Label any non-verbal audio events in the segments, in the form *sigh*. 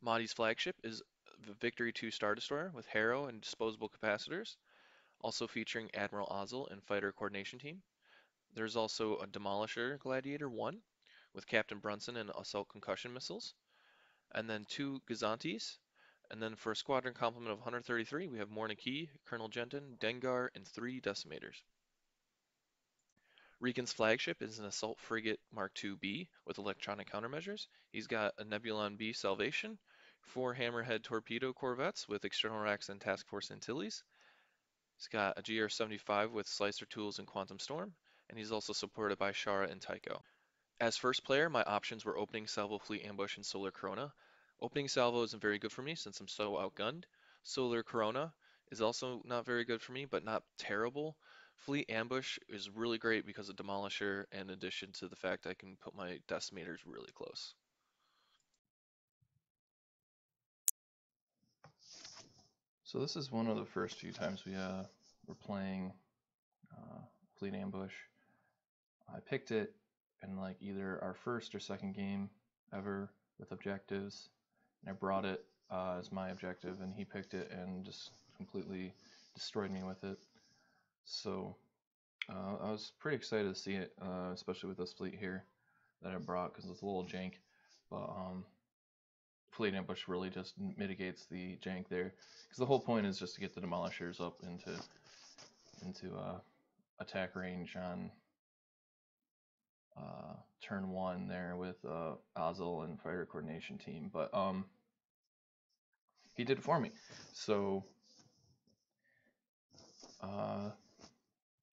Motti's flagship is the Victory 2 Star Destroyer with Harrow and disposable capacitors, also featuring Admiral Ozzel and Fighter Coordination Team. There's also a Demolisher Gladiator 1 with Captain Brunson and assault concussion missiles, and then two Gozantis. And then for a squadron complement of 133, we have Morna Kee, Colonel Jendon, Dengar, and three Decimators. Rieekan's flagship is an assault frigate Mark II-B with electronic countermeasures. He's got a Nebulon B Salvation, four Hammerhead torpedo corvettes with external racks and task force Antilles. He's got a GR-75 with slicer tools and quantum storm, and he's also supported by Shara and Tycho. As first player, my options were opening salvo fleet ambush and solar corona. Opening salvo isn't very good for me since I'm so outgunned. Solar corona is also not very good for me, but not terrible. Fleet Ambush is really great because of Demolisher, in addition to the fact I can put my Decimators really close. So this is one of the first few times we uh, were playing uh, Fleet Ambush. I picked it in like either our first or second game ever with objectives, and I brought it uh, as my objective, and he picked it and just completely destroyed me with it. So uh, I was pretty excited to see it, uh, especially with this fleet here that I brought because it's a little jank. But um, Fleet Ambush really just mitigates the jank there because the whole point is just to get the demolishers up into into uh, attack range on uh, turn one there with uh, Ozzel and fighter coordination team. But um, he did it for me. So uh,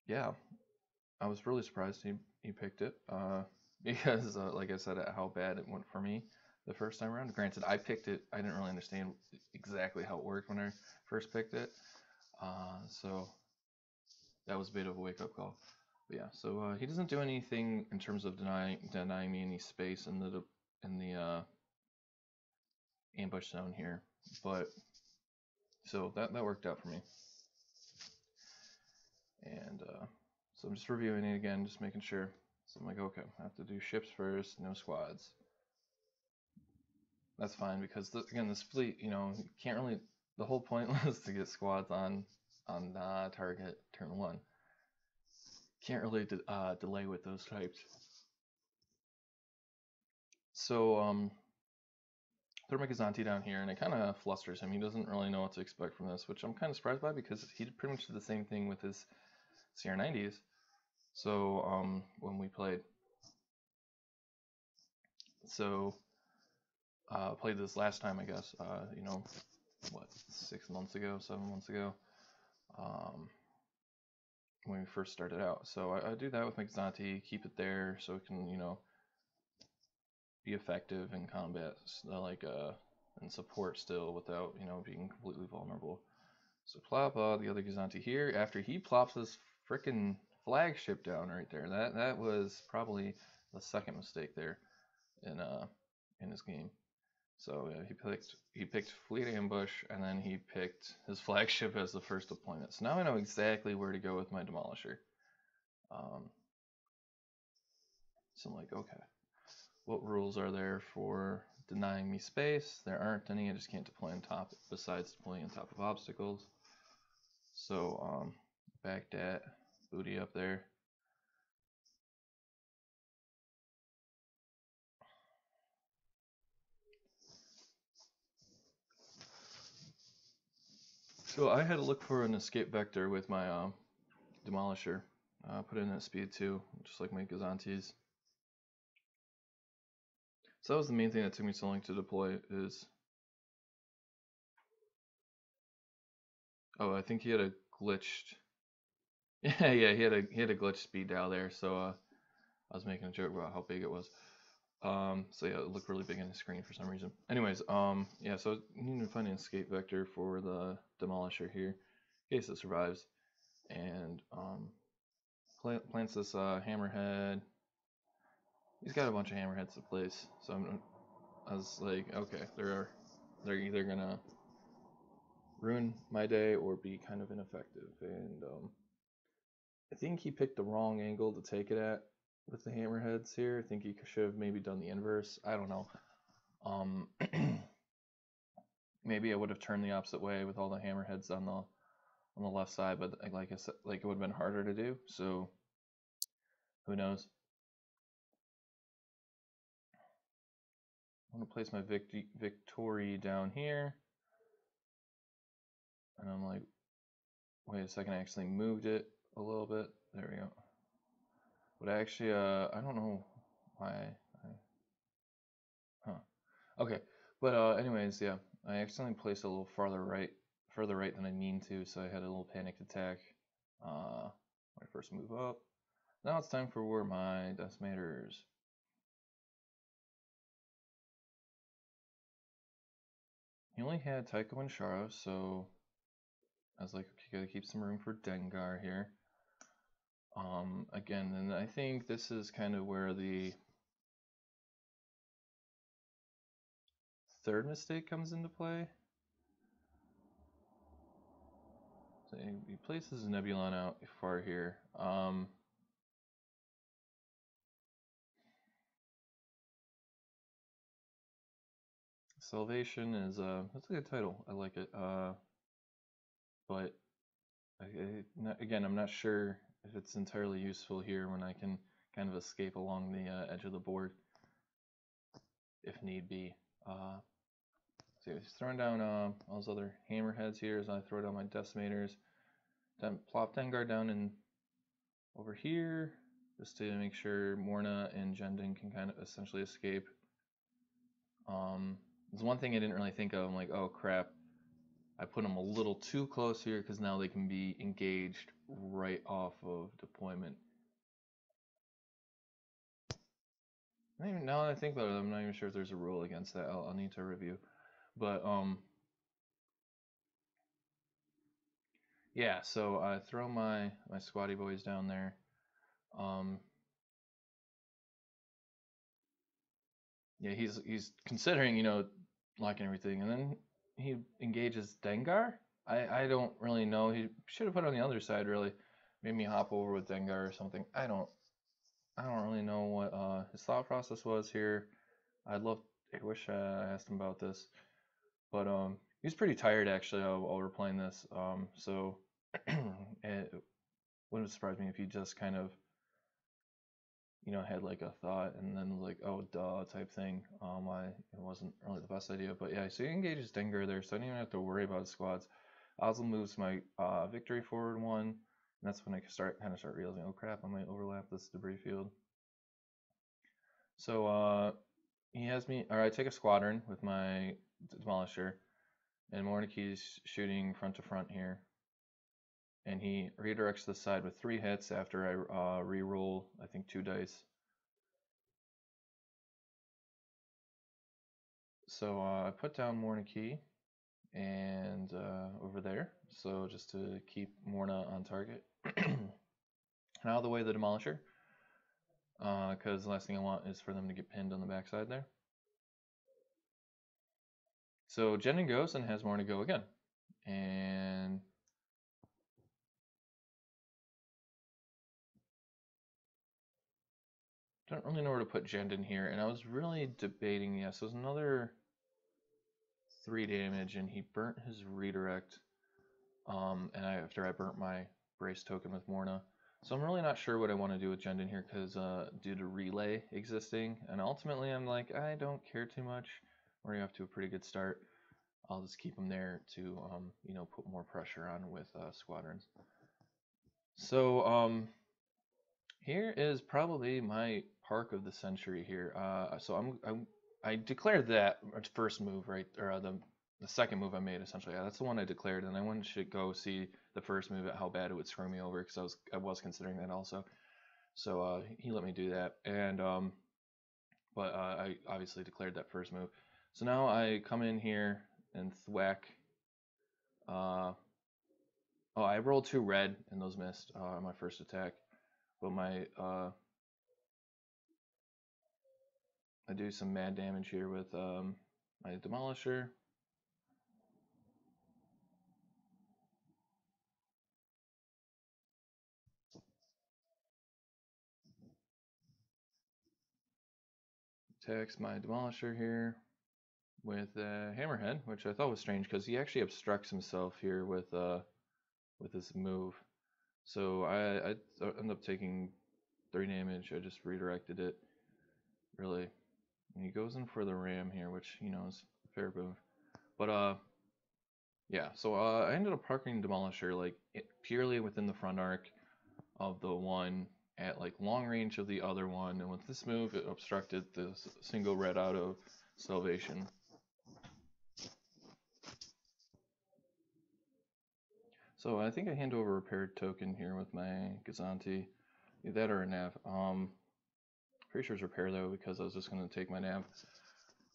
yeah, I was really surprised he he picked it uh, *laughs* because, uh, like I said, how bad it went for me the first time around. Granted, I picked it. I didn't really understand exactly how it worked when I first picked it, uh, so that was a bit of a wake up call. But yeah, so uh, he doesn't do anything in terms of denying denying me any space in the in the uh, ambush zone here, but so that that worked out for me. And uh, so I'm just reviewing it again, just making sure. So I'm like, okay, I have to do ships first, no squads. That's fine because the, again, this fleet, you know, can't really. The whole point *laughs* was to get squads on on uh, target turn one. Can't really de uh, delay with those types. So um, my Gozanti down here, and it kind of flusters him. He doesn't really know what to expect from this, which I'm kind of surprised by because he did pretty much did the same thing with his CR90s. So um, when we played, so uh, played this last time, I guess. Uh, you know, what six months ago, seven months ago, um, when we first started out. So I, I do that with Mixanti, keep it there so it can you know be effective in combat, like uh, and support still without you know being completely vulnerable. So plop uh, the other Gozanti here. After he plops his freaking flagship down right there. That that was probably the second mistake there in uh in this game. So he picked he picked Fleet Ambush and then he picked his *laughs* flagship as the first deployment. So now I know exactly where to go with my Demolisher. Um, so I'm like, okay, what rules are there for denying me space? There aren't any. I just can't deploy on top besides deploying on top of obstacles. So um, Baghdad, booty up there. So I had to look for an escape vector with my um, Demolisher. Uh, put in at speed 2, just like my Gozantis. So that was the main thing that took me so long to deploy is... Oh, I think he had a glitched yeah, *laughs* yeah, he had a he had a glitch speed dial there, so uh, I was making a joke about how big it was. Um, so yeah, it looked really big on the screen for some reason. Anyways, um, yeah, so need to find an escape vector for the demolisher here, in case it survives, and um, plant, plants this uh, hammerhead. He's got a bunch of hammerheads to place, so I'm, I was like, okay, they're they're either gonna ruin my day or be kind of ineffective, and um, I think he picked the wrong angle to take it at with the hammerheads here. I think he should have maybe done the inverse. I don't know. Um, *clears throat* maybe I would have turned the opposite way with all the hammerheads on the on the left side, but like I said, like it would have been harder to do. So who knows? I'm gonna place my Victory Victory down here, and I'm like, wait a second, I actually moved it a little bit. There we go. But actually, uh, I don't know why. I, huh. Okay. But uh, anyways, yeah, I accidentally placed a little farther right, further right than I mean to, so I had a little panicked attack. Uh, first move up. Now it's time for where my decimators. He only had Tycho and Shara, so I was like, okay, gotta keep some room for Dengar here. Um, again, and I think this is kind of where the third mistake comes into play. So he places Nebulon out far here. Um, Salvation is uh that's a good title. I like it. Uh, but I, I, again, I'm not sure if it's entirely useful here when I can kind of escape along the uh, edge of the board if need be. Uh, so he's throwing down uh, all those other hammerheads here as I throw down my decimators. Then plop Dengar down in over here just to make sure Morna and Jendon can kind of essentially escape. Um, there's one thing I didn't really think of. I'm like, oh crap, I put them a little too close here because now they can be engaged right off of deployment. Even, now that I think about it, I'm not even sure if there's a rule against that. I'll, I'll need to review. But, um, yeah, so I throw my, my squatty boys down there. Um, yeah, he's he's considering, you know, locking everything, and then he engages Dengar. I I don't really know. He should have put it on the other side. Really, made me hop over with Dengar or something. I don't I don't really know what uh, his thought process was here. I'd love. I wish I asked him about this, but um, he's pretty tired actually while we're playing this. Um, so *clears throat* it wouldn't surprise me if he just kind of you know, had like a thought and then like, oh, duh, type thing. Um, I it wasn't really the best idea, but yeah. So he engages Dengar there, so I don't even have to worry about squads. Ozzel moves my uh, victory forward one, and that's when I start kind of start realizing, oh crap, I might overlap this debris field. So uh, he has me, or I take a squadron with my demolisher, and Morna Kee's shooting front to front here and he redirects the side with three hits after I uh, re-roll, I think, two dice. So uh, I put down Morna and uh, over there, so just to keep Morna on target. *clears throat* of the way the Demolisher, because uh, the last thing I want is for them to get pinned on the backside there. So Jendon goes and has Morna go again. And don't really know where to put Jendon here, and I was really debating. Yes, there's another three damage, and he burnt his redirect. Um, and I, after I burnt my brace token with Morna, so I'm really not sure what I want to do with Jendon here because uh, due to relay existing, and ultimately I'm like I don't care too much. We're off to a pretty good start. I'll just keep him there to um, you know put more pressure on with uh, squadrons. So um, here is probably my park of the century here. Uh, so I'm, I'm I declared that first move right or uh, the the second move I made essentially. Yeah, that's the one I declared, and I wanted to go see the first move at how bad it would screw me over because I was I was considering that also. So uh, he let me do that, and um, but uh, I obviously declared that first move. So now I come in here and thwack. Uh, oh, I rolled two red and those missed uh, my first attack, but my I do some mad damage here with um, my Demolisher. Attacks my Demolisher here. with Hammerhead, which I thought was strange because he actually obstructs himself here with uh with his move. So I I end up taking three damage. I just redirected it. Really, and he goes in for the ram here, which you know is fair move. But uh, yeah. So uh, I ended up parking Demolisher like it, purely within the front arc of the one at like long range of the other one, and with this move, it obstructed the single red out of salvation. So I think I hand over a repaired token here with my Gozanti. That or a nav. Um, pretty sure it's repair though because I was just going to take my nav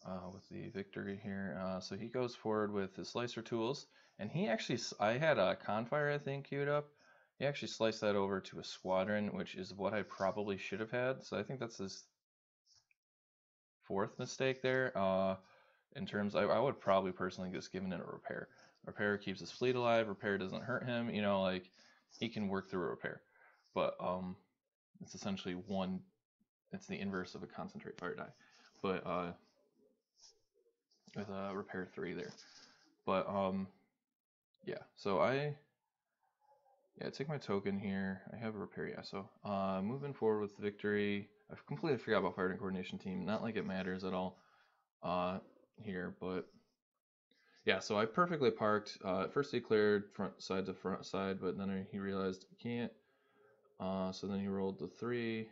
uh, with the victory here. Uh, so he goes forward with his slicer tools, and he actually, I had a Confire I think queued up. He actually sliced that over to a squadron, which is what I probably should have had. So I think that's his fourth mistake there. Uh, in terms, I, I would probably personally just given it a repair. Repair keeps his fleet alive. Repair doesn't hurt him. You know, like he can work through a repair. But um, it's essentially one. It's the inverse of a concentrate fire die. But uh, with a repair three there. But um, yeah. So I yeah take my token here. I have a repair. Yeah. So uh, moving forward with the victory. I've completely forgot about fighting coordination team. Not like it matters at all uh, here, but yeah, so I perfectly parked. Uh, first he cleared front side to front side, but then he realized he can't. Uh, so then he rolled the three.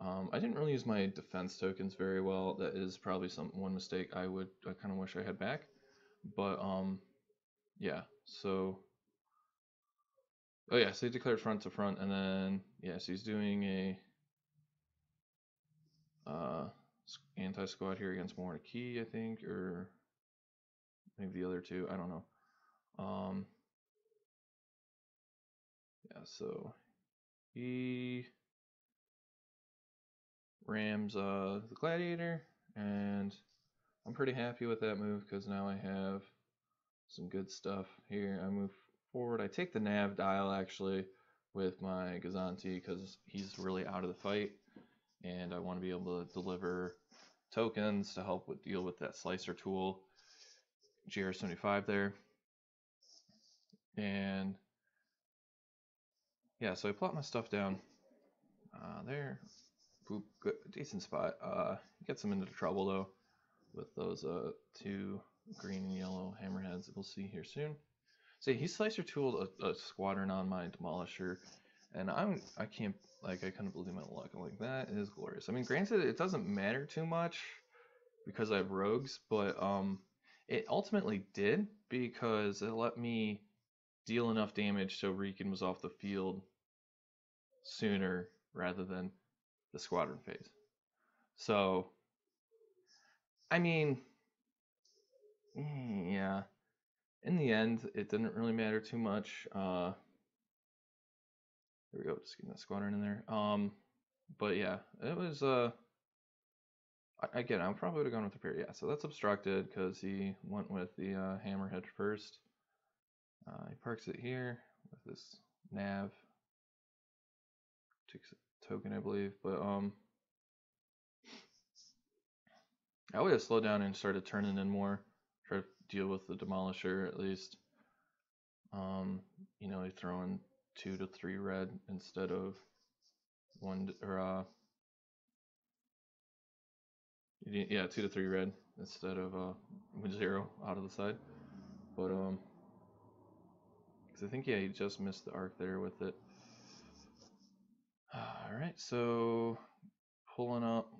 Um, I didn't really use my defense tokens very well. That is probably some one mistake I would I kind of wish I had back. But um, yeah. So oh yeah, so he declared front to front, and then yeah, so he's doing a uh anti squad here against Kee, I think, or maybe the other two. I don't know. Um, yeah, so he rams uh, the gladiator, and I'm pretty happy with that move because now I have some good stuff here. I move forward. I take the nav dial actually with my Gozanti because he's really out of the fight, and I want to be able to deliver tokens to help with deal with that slicer tool GR75 there. And yeah, so I plot my stuff down uh, there. Good, decent spot. Uh, gets him into trouble though with those uh, two green and yellow hammerheads that we'll see here soon. See, he slicer tooled a, a squadron on my demolisher, and I'm I can't like I couldn't believe my luck. I'm like that is glorious. I mean, granted, it doesn't matter too much because I have rogues, but um, it ultimately did because it let me deal enough damage so Rieekan was off the field sooner rather than the squadron phase. So, I mean, mm, yeah. In the end, it didn't really matter too much. Uh, there we go, just getting that squadron in there. Um, but yeah, it was uh Again, I probably would have gone with the repair. Yeah, so that's obstructed because he went with the uh, hammerhead first. Uh, he parks it here with this nav. Takes a token, I believe. But um, I would have slowed down and started turning in more. Try to deal with the demolisher at least. Um, you know, throwing two to three red instead of one or uh yeah, two to three red instead of uh, zero out of the side. But um, because I think yeah, he just missed the arc there with it. All right, so pulling up,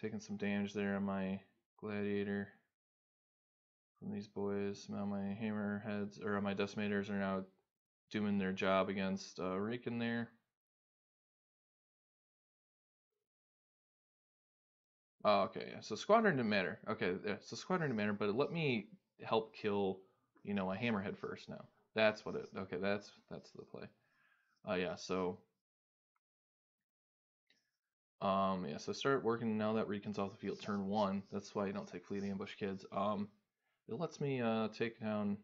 taking some damage there on my gladiator from these boys. Now my hammerheads or my decimators are now doing their job against uh, Rieekan there. Oh, okay. So squadron didn't matter. Okay, so squadron didn't matter, but let me help kill, you know, a hammerhead first now. That's what it. Okay, that's that's the play. Uh, yeah. So, um, yeah. So start working now that Rieekan's off the field. Turn one. That's why you don't take fleet ambush, kids. Um, it lets me uh take down,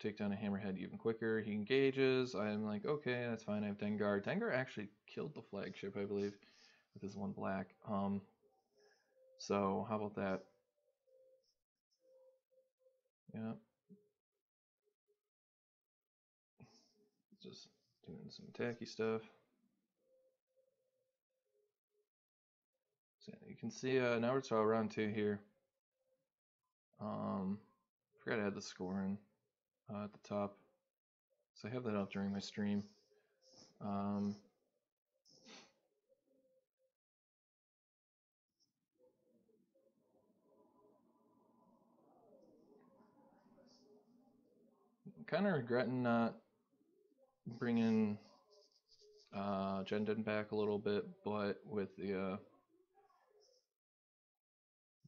take down a hammerhead even quicker. He engages. I'm like, okay, that's fine. I have Dengar. Dengar actually killed the flagship, I believe, with his one black. Um. So how about that? Yeah. Just doing some tacky stuff. So you can see uh, now we're to round two here. Um, forgot to add the scoring uh, at the top, so I have that up during my stream. Um, kind of regretting not bringing uh, Jendon back a little bit, but with the uh,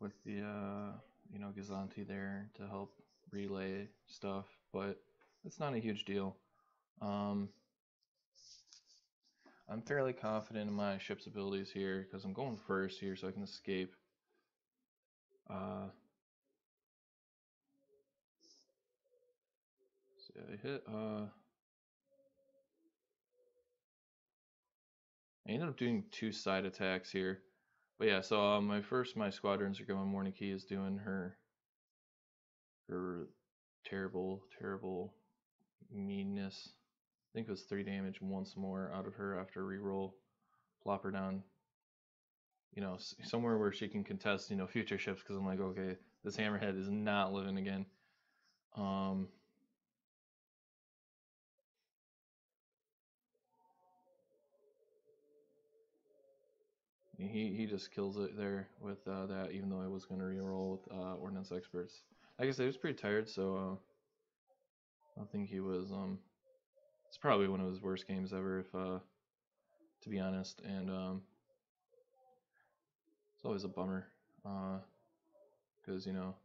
with the uh, you know Gozanti there to help relay stuff, but it's not a huge deal. Um, I'm fairly confident in my ship's abilities here because I'm going first here so I can escape. Uh, so I hit. Uh, I ended up doing two side attacks here. But yeah, so uh, my first, my squadrons are going. Morna Kee is doing her, her terrible, terrible meanness. I think it was three damage once more out of her after reroll. Plop her down, you know, somewhere where she can contest, you know, future ships. Because I'm like, okay, this hammerhead is not living again. Um, He he just kills it there with uh, that, even though I was going to re-roll with uh, Ordnance Experts. Like I said, he was pretty tired, so uh, I think he was. Um, it's probably one of his worst games ever, if uh, to be honest. And um, it's always a bummer, because uh, you know,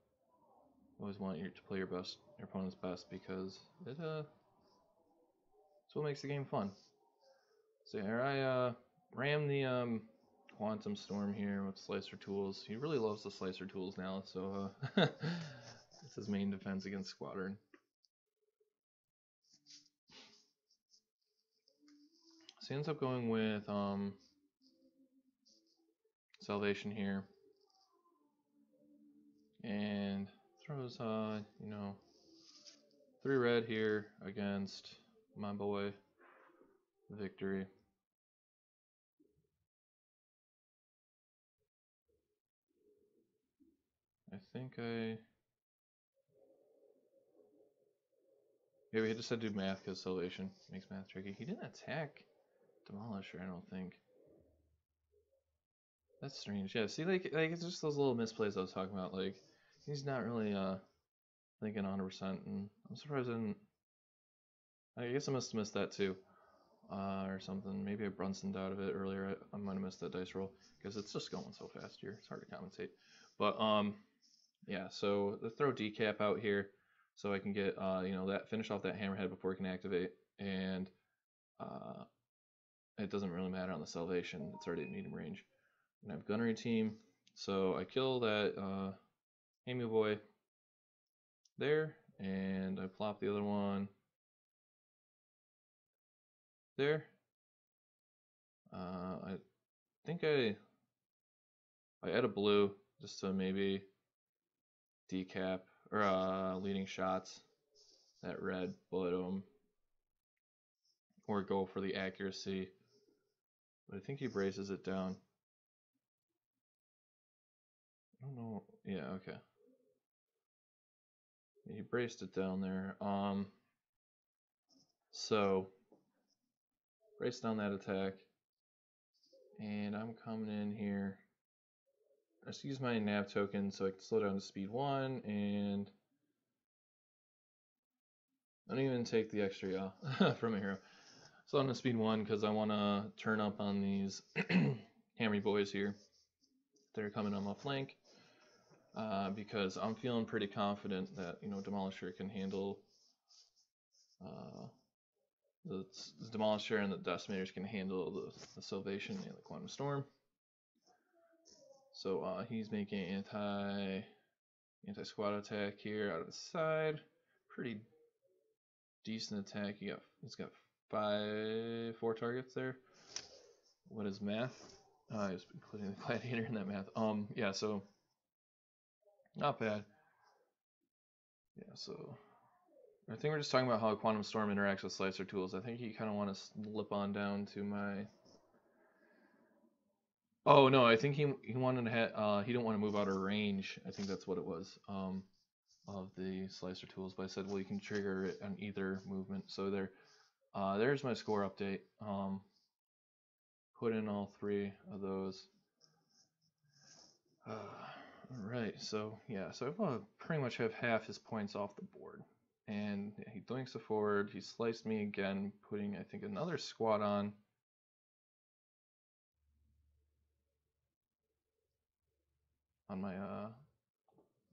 always want you to play your best, your opponent's best, because it uh, it's what makes the game fun. So here I uh, ram the um Quantum Storm here with Slicer Tools. He really loves the Slicer Tools now, so uh, *laughs* it's his main defense against Squadron. So he ends up going with um, Salvation here. And throws, uh, you know, three red here against my boy Victory. I think I... Yeah, we just had to do math because Salvation makes math tricky. He didn't attack Demolisher, I don't think. That's strange. Yeah, see, like, like it's just those little misplays I was talking about. Like, he's not really uh thinking 100%, and I'm surprised I didn't... I guess I must have missed that too. Uh, or something. Maybe I Brunsoned out of it earlier. I, I might have missed that dice roll because it's just going so fast here. It's hard to commentate. But um, yeah, so the throw decap out here so I can get, uh, you know, that finish off that hammerhead before it can activate. And uh, it doesn't really matter on the salvation. It's already at medium range. And I have gunnery team. So I kill that uh, Amy boy there. And I plop the other one there. Uh, I think I I add a blue just to maybe decap or uh, leading shots that red bullet or go for the accuracy. But I think he braces it down. I don't know. Yeah okay. He braced it down there. Um so brace down that attack. And I'm coming in here Let's use my nav token so I can slow down to speed 1 and I don't even take the extra yaw *laughs* from a hero. Slow down to speed 1 because I want to turn up on these *clears throat* hammy boys here. They're coming on my flank uh, because I'm feeling pretty confident that you know Demolisher can handle uh, the, the Demolisher and the Decimators can handle the, the Salvation and the Quantum Storm. So uh, he's making anti anti squad attack here out of the side. Pretty decent attack. He got he's got five four targets there. What is math? Uh, was including the *laughs* gladiator in that math. Um yeah, so not bad. Yeah, so I think we're just talking about how Quantum Storm interacts with slicer tools. I think you kind of want to slip on down to my. Oh no, I think he he wanted to ha uh, he didn't want to move out of range. I think that's what it was. Um, of the slicer tools, but I said well you can trigger it on either movement. So there, uh, there's my score update. Um, put in all three of those. Uh, all right, so yeah, so I to pretty much have half his points off the board. And he doinks a forward, he sliced me again, putting I think another squat on. On my uh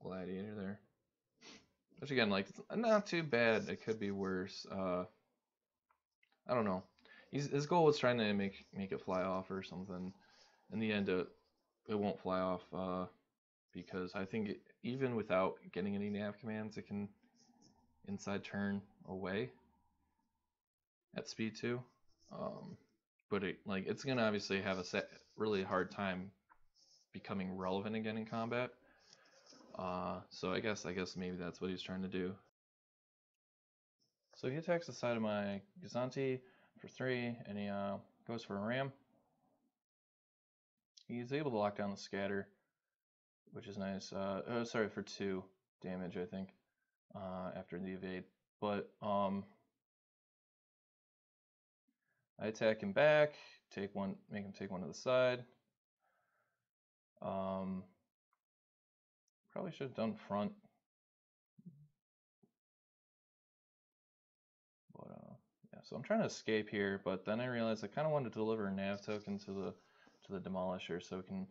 gladiator there. Which again, like not too bad. It could be worse. Uh I don't know. His goal was trying to make make it fly off or something. In the end, it it won't fly off uh, because I think it, even without getting any nav commands, it can inside turn away at speed two. Um, but it like it's gonna obviously have a set, really hard time becoming relevant again in combat. Uh, so I guess I guess maybe that's what he's trying to do. So he attacks the side of my Gozanti for three, and he uh, goes for a ram. He's able to lock down the scatter, which is nice. Uh, oh, sorry, for two damage, I think, uh, after the evade. But um, I attack him back, take one, make him take one to the side. Um, probably should have done front. But uh, yeah, so I'm trying to escape here, but then I realized I kind of wanted to deliver a nav token to the to the demolisher so it can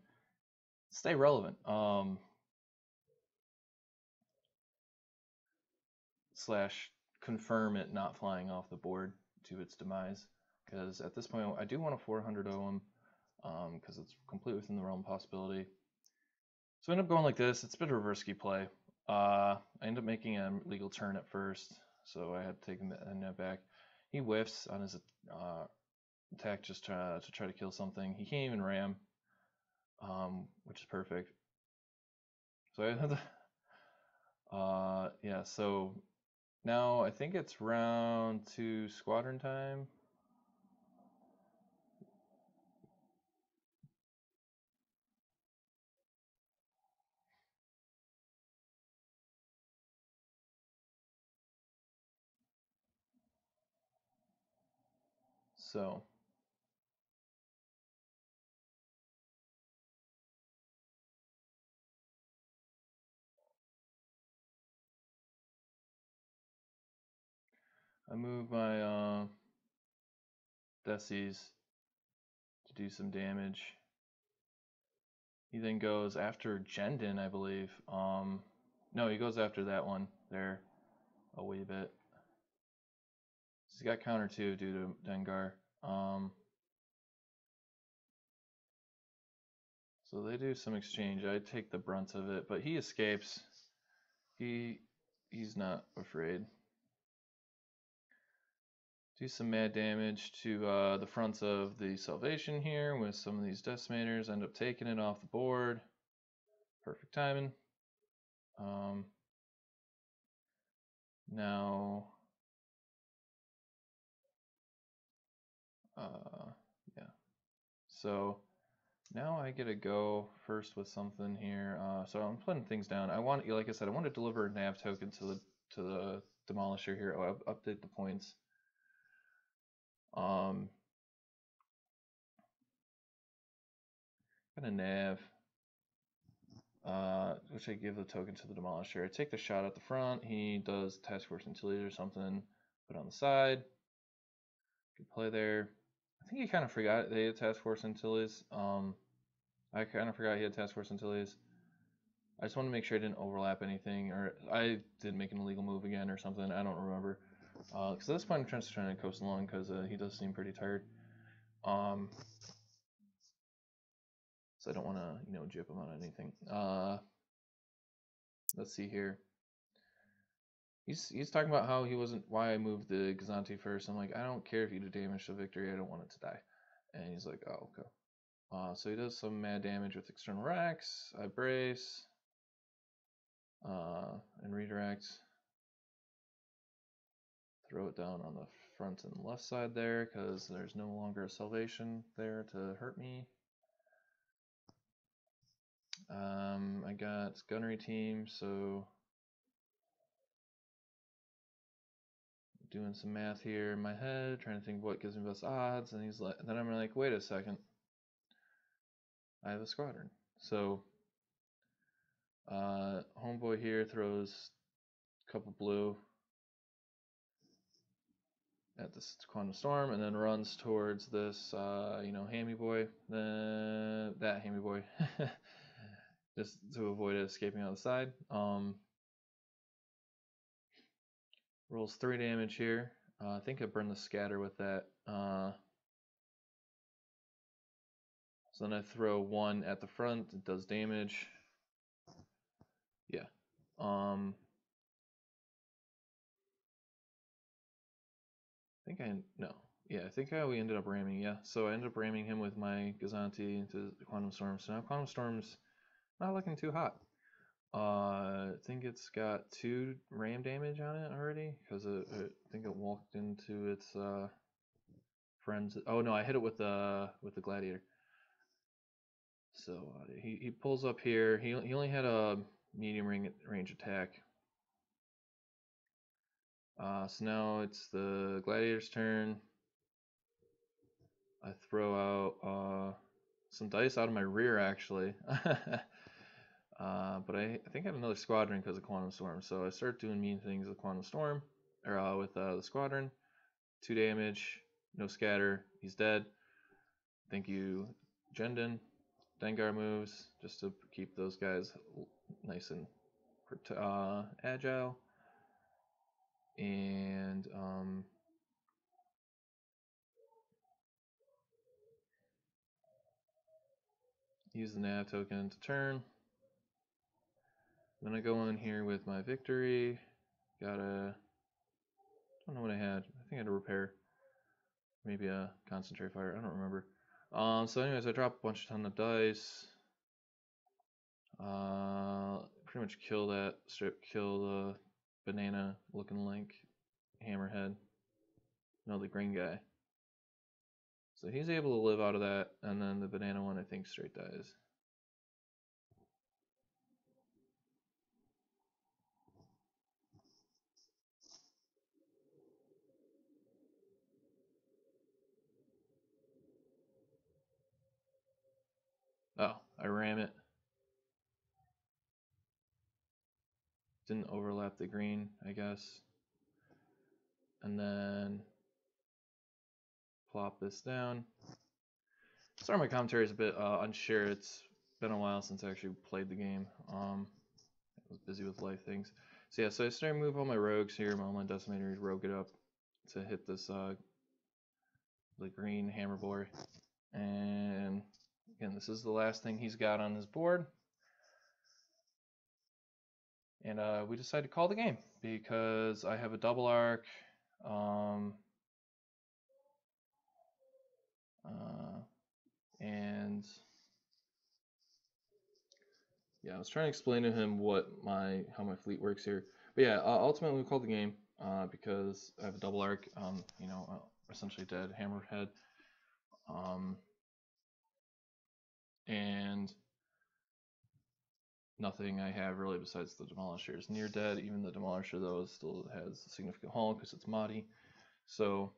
stay relevant. Um, slash confirm it not flying off the board to its demise. Because at this point, I do want a 400 OM because um, it's completely within the realm possibility. So I end up going like this. It's a bit of a risky play. Uh, I end up making a legal turn at first, so I had to take the net back. He whiffs on his uh, attack just to, to try to kill something. He can't even ram, um, which is perfect. So I had to, *laughs* uh, yeah, so now I think it's round two squadron time. So I move my uh, Decies to do some damage. He then goes after Jendon, I believe. Um, no, he goes after that one there a wee bit. He's got counter two due to Dengar. Um, so they do some exchange. I take the brunt of it, but he escapes. He he's not afraid. Do some mad damage to uh, the fronts of the Salvation here with some of these Decimators. End up taking it off the board. Perfect timing. Um, now, uh, yeah. So now I get to go first with something here. Uh, so I'm putting things down. I want, like I said, I want to deliver a nav token to the to the demolisher here. I'll update the points. Um, got a nav, uh, which I give the token to the demolisher. I take the shot at the front. He does task force Antilles or something. Put on the side. Good play there. I think he kind of forgot they had task force Antilles. Um, I kind of forgot he had task force Antilles. I just want to make sure I didn't overlap anything, or I didn't make an illegal move again or something. I don't remember. Because uh, at this point, I'm trying to coast along because uh, he does seem pretty tired. Um, so I don't want to, you know, jip him on anything. Uh, let's see here. He's he's talking about how he wasn't why I moved the Gozanti first. I'm like, I don't care if you do damage to victory. I don't want it to die. And he's like, oh okay. Uh, so he does some mad damage with external racks. I brace. Uh, and redirect. throw it down on the front and left side there because there's no longer a salvation there to hurt me. Um, I got gunnery team, so doing some math here in my head, trying to think what gives me best odds, and he's like, then I'm like, wait a second, I have a squadron, so uh, homeboy here throws a couple blue at this quantum storm, and then runs towards this, uh, you know, hammy boy, the that hammy boy. *laughs* just to avoid it escaping out the side. Um, rolls three damage here. Uh, I think I burned the scatter with that. Uh, so then I throw one at the front. It does damage. Yeah. Um, I think I no. Yeah, I think we ended up ramming. Yeah, so I ended up ramming him with my Gozanti into Quantum Storm. So now Quantum Storm's not looking too hot. Uh, I think it's got two ram damage on it already because I think it walked into its uh, friends. Oh no, I hit it with the with the gladiator. So uh, he he pulls up here. He he only had a medium ring range attack. Uh, so now it's the gladiator's turn. I throw out uh, some dice out of my rear actually. *laughs* Uh, but I, I think I have another squadron because of Quantum Storm. So I start doing mean things with Quantum Storm, or uh, with uh, the squadron. Two damage, no scatter, he's dead. Thank you, Jendon. Dengar moves just to keep those guys nice and uh, agile. And um, use the nav token to turn. I'm gonna go in here with my victory. Got a, don't know what I had. I think I had a repair. Maybe a concentrate fire. I don't remember. Um, so anyways, I drop a bunch of ton of dice. Uh, pretty much kill that strip, kill the banana looking link, hammerhead. No, the green guy. So he's able to live out of that, and then the banana one I think straight dies. Oh, I ram it. Didn't overlap the green, I guess. And then plop this down. Sorry, my commentary is a bit uh, unsure. It's been a while since I actually played the game. Um, I was busy with life things. So yeah, so I started to move all my rogues here. My online decimator rogue it up to hit this uh, the green hammer boy, and Again, this is the last thing he's got on his board. And uh, we decided to call the game because I have a double arc. Um, uh, and yeah, I was trying to explain to him what my how my fleet works here. But yeah, uh, ultimately we called the game uh, because I have a double arc. Um, you know, uh, essentially dead hammerhead. Um, and nothing I have really besides the Demolisher is near dead. Even the Demolisher though still has a significant hull because it's Motti. So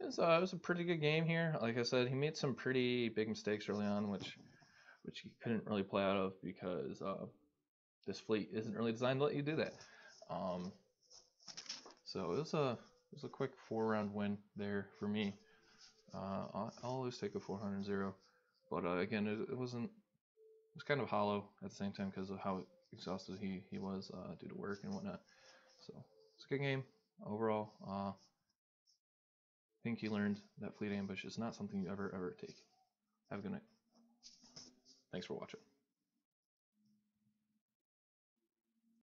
it was, uh, it was a pretty good game here. Like I said, he made some pretty big mistakes early on, which which he couldn't really play out of because uh, this fleet isn't really designed to let you do that. Um, so it was a it was a quick four round win there for me. Uh, I'll, always take a 400 0. But uh, again, it, it, wasn't. It was kind of hollow at the same time because of how exhausted he he was uh, due to work and whatnot. So it's a good game overall. Uh, I think he learned that fleet ambush is not something you ever ever take. Have a good night. Thanks for watching.